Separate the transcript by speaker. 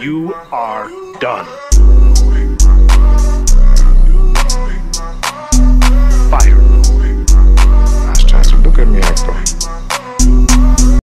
Speaker 1: You are done. Fire.
Speaker 2: Nice chance to look at me like.